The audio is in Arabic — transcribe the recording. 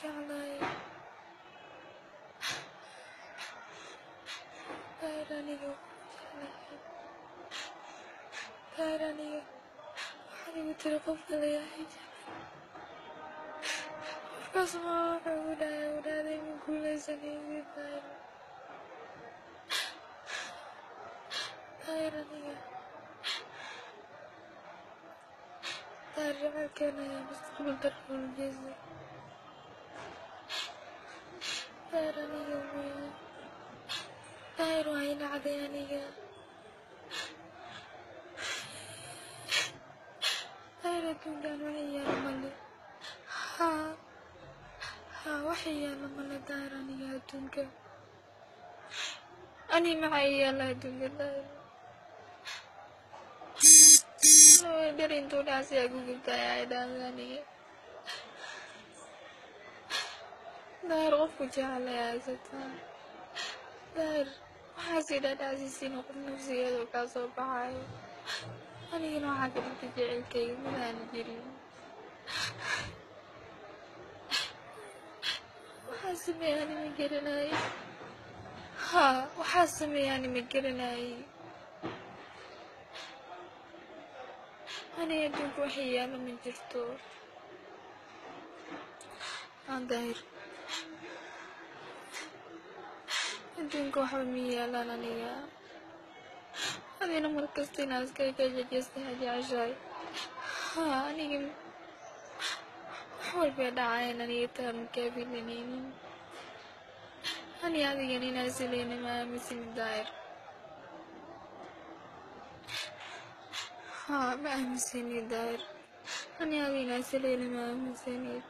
这样的带着那个带着那个那个这个不累啊！Kasma udah udah ada yang gula sendiri baik. Tayar nih. Tayar mereka nih, mesti belum terlalu biasa. Adduunkan wax yaala male haa haa wax yaala male daahir aniga adduunka ani maxaa ii yaala adduunka daahir dhar intuu dhaasi aa gugubtay ay dhaamay aniga daahir qofku دار وفجاء على عزتان دار وحاسي داد عزيزين وقم نفسي يدو كاسو بحاي أني نوعا قد تجعي كي مدى نجري وحاسمي أني مجرناي ها وحاسمي أني مجرناي أني أدوك وحيانا من جرتور. أنا داير. جنكو حمية لا لا ليا هذه أنا مركزتي ناس كي كاجد يستي هادي عجاي ها اني جم حول في هذا عين اني يتهم كافي لنيني اني هذي يعني نازلين ما مسي من داير ها ما مسي من داير اني هذي نازلين ما مسي من داير